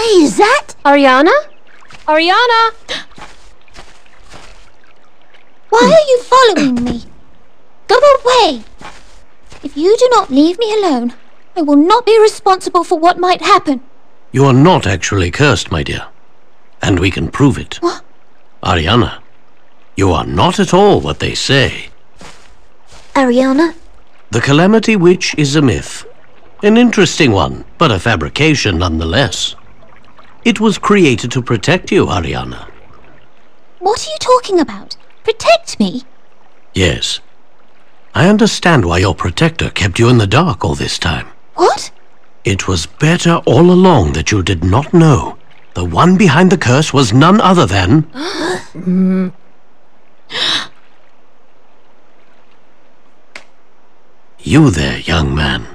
is that? Arianna? Arianna? Why are you following me? Go away! If you do not leave me alone, I will not be responsible for what might happen. You are not actually cursed, my dear. And we can prove it. What? Arianna, you are not at all what they say. Arianna? The Calamity Witch is a myth. An interesting one, but a fabrication nonetheless. It was created to protect you, Arianna. What are you talking about? Protect me? Yes. I understand why your protector kept you in the dark all this time. What? It was better all along that you did not know. The one behind the curse was none other than... you there, young man.